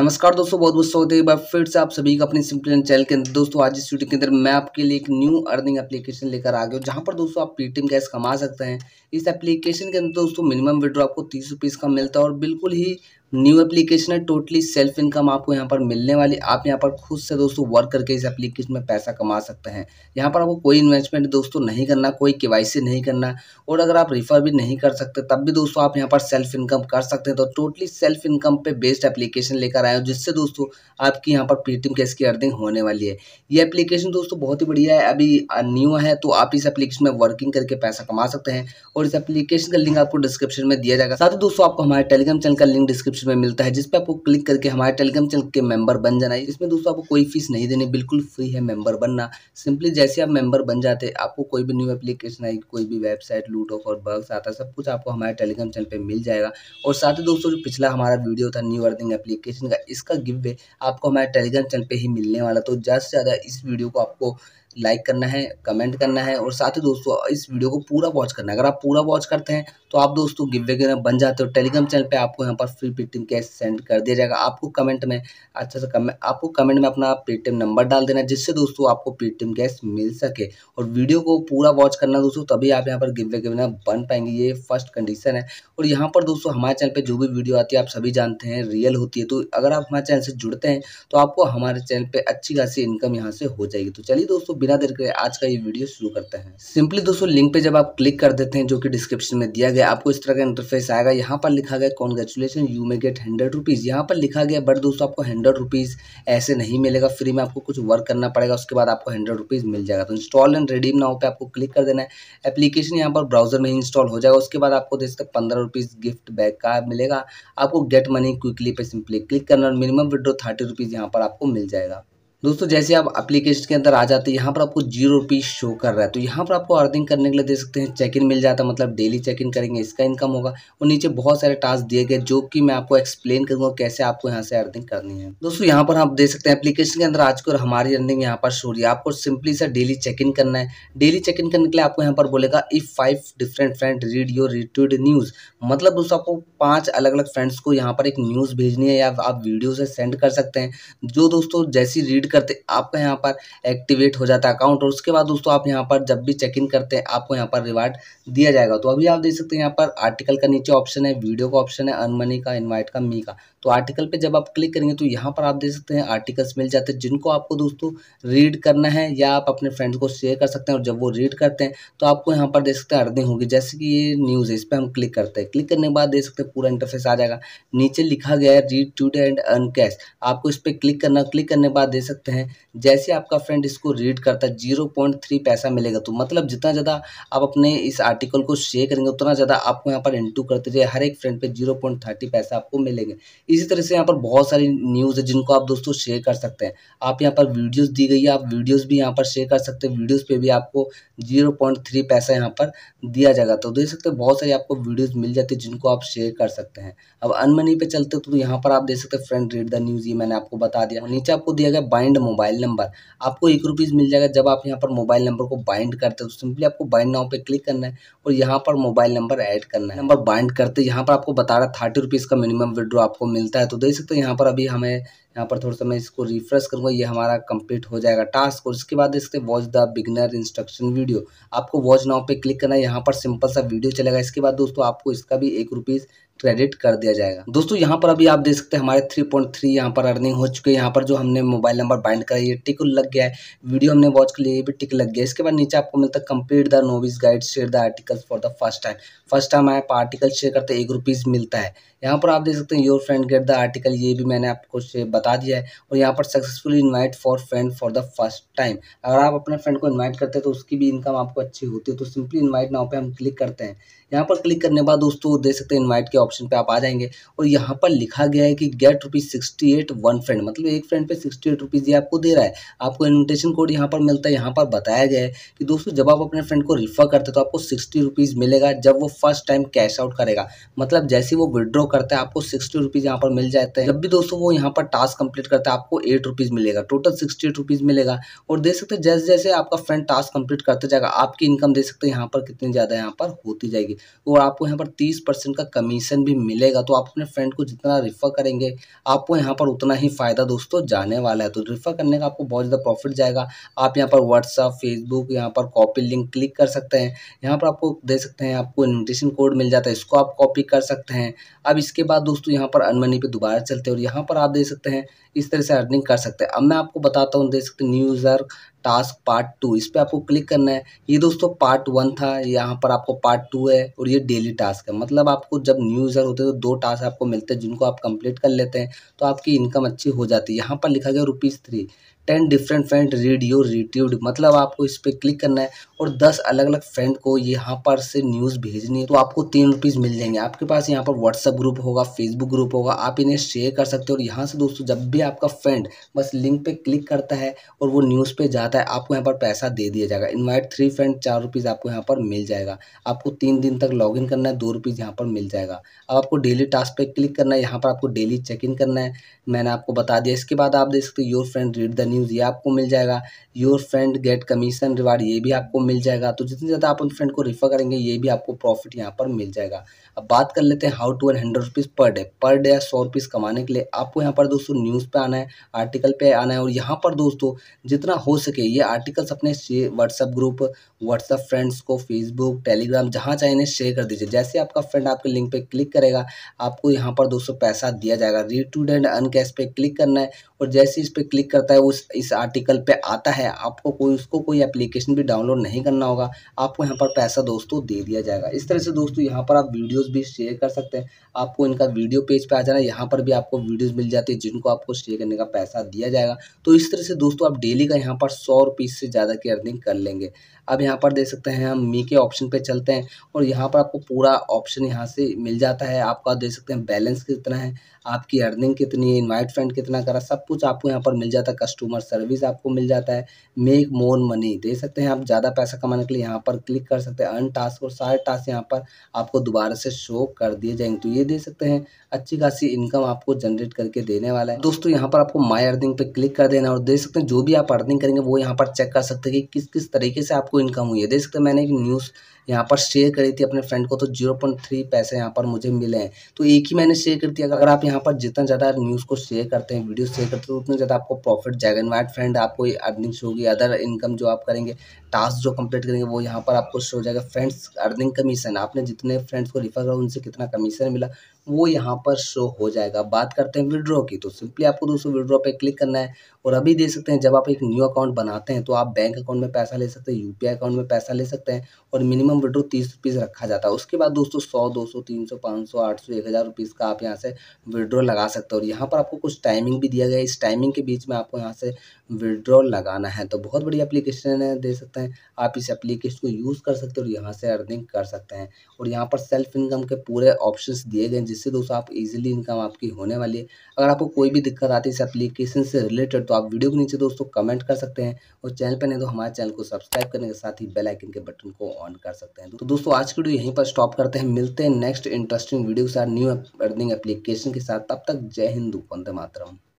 नमस्कार दोस्तों, बहुत बहुत स्वागत है फिर से आप सभी का अपने सिंपल चैनल के अंदर। दोस्तों, आज इस वीडियो के अंदर मैं आपके लिए एक न्यू अर्निंग एप्लीकेशन लेकर आ गया हूँ, जहाँ पर दोस्तों आप पेटीएम कैश कमा सकते हैं। इस एप्लीकेशन के अंदर दोस्तों मिनिमम विड्रॉ आपको तीस रुपीज़ का मिलता है और बिल्कुल ही न्यू एप्लीकेशन है टोटली सेल्फ इनकम आपको यहाँ पर मिलने वाली। आप यहाँ पर खुद से दोस्तों वर्क करके इस एप्लीकेशन में पैसा कमा सकते हैं। यहाँ पर आपको कोई इन्वेस्टमेंट दोस्तों नहीं करना, कोई के नहीं करना। और अगर आप रिफर भी नहीं कर सकते, तब भी दोस्तों आप यहाँ पर सेल्फ इनकम कर सकते हैं। तो टोटली सेल्फ इनकम पे बेस्ड एप्लीकेशन लेकर आए हो, जिससे दोस्तों आपकी यहाँ पर पेटीएम कैश की अर्निंग होने वाली है। ये एप्लीकेशन दोस्तों बहुत ही बढ़िया है। अभी न्यू है तो आप इस एप्लीकेशन में वर्किंग करके पैसा कमा सकते हैं। और इस एप्लीकेशन का लिंक आपको डिस्क्रिप्शन में दिया जाएगा। साथ ही दोस्तों, आपको हमारे टेलीग्राम चैनल का लिंक डिस्क्रिप्शन डिस्क्रिप्शन में मिलता है, जिस पे आपको क्लिक करके हमारे टेलीग्राम चैनल के मेंबर बन जाना है। इसमें दोस्तों आपको कोई फ़ीस नहीं देनी, बिल्कुल फ्री है मेंबर बनना। सिंपली जैसे आप मेंबर बन जाते हैं आपको कोई भी न्यू एप्लीकेशन आई, कोई भी वेबसाइट लूट ऑफ़ और बग्स आता, सब कुछ आपको हमारे टेलीग्राम चैनल पर मिल जाएगा। और साथ ही दोस्तों, जो पिछला हमारा वीडियो था न्यू अर्निंग एप्लीकेशन का, इसका गिव वे आपको हमारे टेलीग्राम चैनल पर ही मिलने वाला। तो ज़्यादा से ज़्यादा इस वीडियो को आपको लाइक करना है कमेंट करना है और साथ ही दोस्तों, इस वीडियो को पूरा वॉच करना है। अगर आप पूरा वॉच करते हैं तो आप दोस्तों गिव वे बन जाते हो। टेलीग्राम चैनल पे आपको यहाँ पर फ्री पेटीएम कैश सेंड कर दिया जाएगा। आपको कमेंट में अच्छा से कमेंट आपको कमेंट में अपना पेटीएम नंबर डाल देना जिससे दोस्तों आपको पेटीएम कैश मिल सके। और वीडियो को पूरा वॉच करना दोस्तों, तभी आप यहाँ पर गिव वे बन पाएँगे। ये फ़र्स्ट कंडीशन है। और यहाँ पर दोस्तों, हमारे चैनल पर जो भी वीडियो आती है, आप सभी जानते हैं रियल होती है। तो अगर आप हमारे चैनल से जुड़ते हैं तो आपको हमारे चैनल पर अच्छी खासी इनकम यहाँ से हो जाएगी। तो चलिए दोस्तों बिना देर के आज का ये वीडियो शुरू करते हैं। सिंपली दोस्तों लिंक पे जब आप क्लिक कर देते हैं, जो कि डिस्क्रिप्शन में दिया गया, आपको इस तरह का इंटरफेस आएगा। यहाँ पर लिखा गया congratulation you may get hundred rupees यहाँ पर लिखा गया बट दोस्तों, आपको हंड्रेड रुपीज़ ऐसे नहीं मिलेगा। फ्री में आपको कुछ वर्क करना पड़ेगा, उसके बाद आपको हंड्रेड रुपीज़ मिल जाएगा। तो इंस्टॉल एंड रेडीम नाउ पे आपको क्लिक कर देना है। एप्लीकेशन यहाँ पर ब्राउज़र में इंस्टॉल हो जाएगा। उसके बाद आपको सकते पंद्रह रुपीज़ गिफ्ट बैग का मिलेगा, आपको गेट मनी क्विकली पे सिंपली क्लिक करना और मिनिमम विड्रो थर्टी रुपीज़ यहाँ पर आपको मिल जाएगा। दोस्तों, जैसे आप एप्लीकेशन के अंदर आ जाते हैं, यहाँ पर आपको ज़ीरो रुपीज़ शो कर रहा है। तो यहाँ पर आपको अर्निंग करने के लिए दे सकते हैं चेक इन मिल जाता है मतलब डेली चेक इन करेंगे, इसका इनकम होगा। और नीचे बहुत सारे टास्क दिए गए, जो कि मैं आपको एक्सप्लेन करूँगा कैसे आपको यहाँ से अर्निंग करनी है। दोस्तों, यहाँ पर आप देख सकते हैं एप्लीकेशन के अंदर आज और हमारी अर्निंग यहाँ पर शो रही है। आपको simply sir daily check in करना है। डेली चेक इन करने के लिए आपको यहाँ पर बोलेगा if five different friend read your रिट्यूड news मतलब दोस्तों, आपको पाँच अलग अलग फ्रेंड्स को यहाँ पर एक न्यूज़ भेजनी है, या आप वीडियो से सेंड कर सकते हैं। जो दोस्तों, जैसी रीड करते, आपका यहाँ पर एक्टिवेट हो जाता है अकाउंट और उसके बाद दोस्तों आप यहाँ पर जब भी चेक इन करते हैं, आपको यहाँ पर रिवार्ड दिया जाएगा। तो अभी आप देख सकते हैं यहाँ पर आर्टिकल का नीचे ऑप्शन है वीडियो का ऑप्शन है अन मनी का इन्वाइट का मी का। तो आर्टिकल पे जब आप क्लिक करेंगे तो यहाँ पर आप देख सकते हैं आर्टिकल्स मिल जाते हैं जिनको आपको दोस्तों रीड करना है या आप अपने फ्रेंड्स को शेयर कर सकते हैं और जब वो रीड करते हैं तो आपको यहाँ पर देख सकते हैं अर्निंग होगी। जैसे कि ये न्यूज़ है, इस पर हम क्लिक करते हैं। क्लिक करने के बाद देख सकते हैं पूरा इंटरफेस आ जाएगा। नीचे लिखा गया है read to and earn cash आपको इस पर क्लिक करना क्लिक करने के बाद देख सकते हैं। जैसे आपका फ्रेंड इसको रीड करता है ज़ीरो पॉइंट थ्री पैसा मिलेगा तो। मतलब जितना ज़्यादा आप अपने इस आर्टिकल को शेयर करेंगे, उतना ज़्यादा आपको यहाँ पर इंटू करते जाए हर एक फ्रेंड पे ज़ीरो पॉइंट थर्टी पैसा आपको मिलेंगे। इसी तरह से यहाँ पर बहुत सारी न्यूज़ है जिनको आप दोस्तों शेयर कर सकते हैं। आप यहाँ पर वीडियोस दी गई है, आप वीडियोस भी यहाँ पर शेयर कर सकते हैं। वीडियोस पे भी आपको ज़ीरो पैसा यहाँ पर दिया जाएगा। तो देख सकते हैं, बहुत सारी आपको वीडियोस मिल जाती है जिनको आप शेयर कर सकते हैं। अब अनमनी पे चलते तो यहाँ पर आप देख सकते हैं फ्रेंड रीड द न्यूज़ ये मैंने आपको बता दिया। नीचे आपको दिया गया बाइंड मोबाइल नंबर आपको एक रुपीज़ मिल जाएगा जब आप यहाँ पर मोबाइल नंबर को बाइंड करते हैं तो सिंपली आपको बाइंड नाउ पे क्लिक करना है और यहाँ पर मोबाइल नंबर ऐड करना है। नंबर बाइंड करते, यहाँ पर आपको बता रहा थर्टी रुपीज़ का मिनिमम विड्रो आपको मिलता है तो देख सकते हैं यहाँ पर अभी हमें, यहाँ पर थोड़ा सा मैं इसको रिफ्रेश करूँगा, ये हमारा कंप्लीट हो जाएगा टास्क और इसके बाद इसके watch the beginner instruction video आपको वॉच नाउ पे क्लिक करना है, यहाँ पर सिंपल सा वीडियो चलेगा। इसके बाद दोस्तों आपको इसका भी एक रुपीज़ क्रेडिट कर दिया जाएगा। दोस्तों, यहाँ पर अभी आप देख सकते हैं हमारे थ्री पॉइंट थ्री यहाँ पर अर्निंग हो चुके हैं। यहाँ पर जो हमने मोबाइल नंबर बाइंड करा ये टिक लग गया है। वीडियो हमने वॉच के लिए भी टिक लग गया इसके बाद नीचे आपको मिलता है complete the novice guide share the article for the first time first time आप आर्टिकल शेयर करते एक रुपीज़ मिलता है। यहाँ पर आप देख सकते हैं your friend get the article ये भी मैंने आपको बता दिया है। और यहाँ पर successfully invite for friend for the first time अगर आप अपने फ्रेंड को इन्वाइट करते हैं तो उसकी भी इनकम आपको अच्छी होती है। तो सिंपली इन्वाइट नाउ पे हम क्लिक करते हैं। यहाँ पर क्लिक करने बाद दोस्तों, देख सकते हैं इन्वाइट के ऑप्शन पे आप आ जाएँगे। और यहाँ पर लिखा गया है कि get rupees sixty eight one friend मतलब एक फ्रेंड पे सिक्सटी एट रुपीज़ ये आपको दे रहा है। आपको इन्विटेशन कोड यहाँ पर मिलता है। यहाँ पर बताया गया है कि दोस्तों, जब आप अपने फ्रेंड को रिफ़र करते तो आपको सिक्सटी रुपीज़ मिलेगा जब वो फ़र्स्ट टाइम कैश आउट करेगा। मतलब जैसे वो विड्रॉ करता है, आपको सिक्सटी रुपीज़ यहाँ पर मिल जाते हैं। जब भी दोस्तों वो यहाँ पर टास्क कंप्लीट करता है, आपको एट रुपीज़ मिलेगा। टोटल सिक्सटी एट रुपीज़ मिलेगा। और देख सकते हैं, जैसे जैसे आपका फ्रेंड टास्क कंप्लीट करते जाएगा, आपकी इनकम देख सकते हैं, यहाँ पर कितनी ज़्यादा यहाँ पर होती जाएगी। और आपको यहाँ पर तीस का कमीशन भी मिलेगा। तो आप अपने फ्रेंड को जितना रिफ़र करेंगे, आपको यहाँ पर उतना ही फ़ायदा दोस्तों जाने वाला है। तो रिफ़र करने का आपको बहुत ज़्यादा प्रॉफिट जाएगा। आप यहाँ पर व्हाट्सअप फेसबुक यहाँ पर कॉपी लिंक क्लिक कर सकते हैं। यहाँ पर आपको दे सकते हैं, आपको इन्विटेशन कोड मिल जाता है, इसको आप कॉपी कर सकते हैं। अब इसके बाद दोस्तों यहाँ पर अनमनी पे दोबारा चलते हैं और यहाँ पर आप देख सकते हैं, इस तरह से अर्निंग कर सकते हैं। अब मैं आपको बताता हूँ, देख सकते new user task part two इस पर आपको क्लिक करना है। ये दोस्तों पार्ट वन था, यहाँ पर आपको पार्ट टू है और ये डेली टास्क है। मतलब आपको जब न्यू यूज़र होते हैं तो दो टास्क आपको मिलते हैं जिनको आप कंप्लीट कर लेते हैं तो आपकी इनकम अच्छी हो जाती है। यहाँ पर लिखा गया rupees three ten different friend read your रिट्यूड मतलब आपको इस पर क्लिक करना है और दस अलग अलग फ्रेंड को यहाँ पर से न्यूज़ भेजनी है तो आपको तीन रुपीज़ मिल जाएँगे। आपके पास यहाँ पर व्हाट्सअप ग्रुप होगा फेसबुक ग्रुप होगा, आप इन्हें शेयर कर सकते हो और यहाँ से दोस्तों जब भी आपका फ्रेंड बस लिंक पे क्लिक करता है और वो न्यूज़ पे जाता है, आपको यहाँ पर पैसा दे दिया जाएगा। इन्वाइट थ्री फ्रेंड चार रुपीज़ आपको यहाँ पर मिल जाएगा। आपको तीन दिन तक लॉग करना है, दो रुपीज़ यहाँ पर मिल जाएगा। अब आपको डेली टास्क पे क्लिक करना है, यहाँ पर आपको डेली चेक इन करना है। मैंने आपको बता दिया। इसके बाद आप देख सकते हो your friend read the news ये आपको मिल जाएगा। Your friend get commission reward ये भी आपको मिल जाएगा। तो जितनी ज़्यादा आप उन फ्रेंड को रिफ़र करेंगे, ये भी आपको प्रॉफिट यहाँ पर मिल जाएगा। अब बात कर लेते हैं how to one hundred rupees per day per day सौ रुपीज़ कमाने के लिए आपको यहाँ पर दोस्तों न्यूज़ पे आना है आर्टिकल पे आना है। और यहाँ पर दोस्तों जितना हो सके ये आर्टिकल्स अपने व्हाट्सअप ग्रुप व्हाट्सअप फ्रेंड्स को फेसबुक टेलीग्राम जहाँ चाहे इन्हें शेयर कर दीजिए। जैसे आपका फ्रेंड आपके लिंक पे क्लिक करेगा, आपको यहाँ पर दोस्तों पैसा दिया जाएगा। Read to and earn cash पे क्लिक करना है। और जैसे इस पर क्लिक करता है उस इस आर्टिकल पे आता है, आपको कोई, उसको कोई एप्लीकेशन भी डाउनलोड नहीं करना होगा, आपको यहाँ पर पैसा दोस्तों दे दिया जाएगा। इस तरह से दोस्तों यहाँ पर आप वीडियोस भी शेयर कर सकते हैं। आपको इनका वीडियो पेज पे आ जाना, यहाँ पर भी आपको वीडियोज़ मिल जाती है जिनको आपको शेयर करने का पैसा दिया जाएगा। तो इस तरह से दोस्तों आप डेली का यहाँ पर सौ से ज़्यादा की अर्निंग कर लेंगे। अब यहाँ पर देख सकते हैं, हम मी के ऑप्शन पे चलते हैं और यहाँ पर आपको पूरा ऑप्शन यहाँ से मिल जाता है। आपका देख सकते हैं बैलेंस कितना है, आपकी अर्निंग कितनी है इन्वाइट फ्रेंड कितना करा, सब कुछ आपको यहाँ पर मिल जाता है कस्टमर सर्विस आपको मिल जाता है। मेक मोर मनी दे सकते हैं आप ज़्यादा पैसा कमाने के लिए यहाँ पर क्लिक कर सकते हैं। अर्न टास्क और सारे टास्क यहाँ पर आपको दोबारा से शो कर दिए जाएँगे। तो ये दे सकते हैं, अच्छी खासी इनकम आपको जनरेट करके देने वाला है। दोस्तों, यहाँ पर आपको माई अर्निंग पे क्लिक कर देना और देख सकते हैं, जो भी आप अर्निंग करेंगे, वो यहाँ पर चेक कर सकते हैं कि किस किस तरीके से आपको इनकम हुई है। देख सकते हैं मैंने एक न्यूज़ यहाँ पर शेयर करी थी अपने फ्रेंड को तो ज़ीरो पॉइंट थ्री पैसे यहाँ पर मुझे मिले हैं। तो एक ही मैंने शेयर कर दिया अगर आप यहाँ पर जितना ज़्यादा न्यूज़ को शेयर करते हैं वीडियो शेयर करते हैं तो उतना ज़्यादा आपको प्रॉफिट जाएगा। इन्वाइट फ्रेंड आपको अर्निंग्स होगी अदर इनकम जो आप करेंगे टास्क जो कंप्लीट करेंगे, वो यहाँ पर आपको शो हो जाएगा। फ्रेंड्स अर्निंग कमीशन आपने जितने फ्रेंड्स को रिफर करा, उनसे कितना कमीशन मिला? वो यहाँ पर शो हो जाएगा। बात करते हैं विड्रॉ की तो सिंपली आपको दोस्तों विड्रॉ पे क्लिक करना है और अभी दे सकते हैं जब आप एक न्यू अकाउंट बनाते हैं तो आप बैंक अकाउंट में पैसा ले सकते हैं यूपीआई अकाउंट में पैसा ले सकते हैं और मिनिमम विड्रॉ तीस रुपीज़ रखा जाता है। उसके बाद दोस्तों सौ, दो सौ, तीन सौ, पाँच सौ, आठ सौ, एक हज़ार रुपीज़ का आप यहाँ से विड्रॉ लगा सकते हो और यहाँ पर आपको कुछ टाइमिंग भी दिया गया है। इस टाइमिंग के बीच में आपको यहाँ से विड्रॉ लगाना है। तो बहुत बड़ी एप्लीकेशन है दे सकते हैं। आप इस एप्लीकेशन को यूज़ कर सकते हो और यहाँ से अर्निंग कर सकते हैं और यहाँ पर सेल्फ इनकम के पूरे ऑप्शन दिए गए जिससे दोस्तों आप इजीली इनकम आपकी होने वाली है। अगर आपको कोई भी दिक्कत आती है इस एप्लीकेशन से रिलेटेड तो आप वीडियो के नीचे दोस्तों कमेंट कर सकते हैं और चैनल पर नहीं तो हमारे चैनल को सब्सक्राइब करने के साथ ही बेलाइकन के बटन को ऑन कर सकते हैं। तो दोस्तों आज की वीडियो यहीं पर स्टॉप करते हैं। मिलते हैं नेक्स्ट इंटरेस्टिंग वीडियो के साथ न्यू अर्निंग एप्लीकेशन के साथ। तब तक जय हिंदू, वंदे मातरम।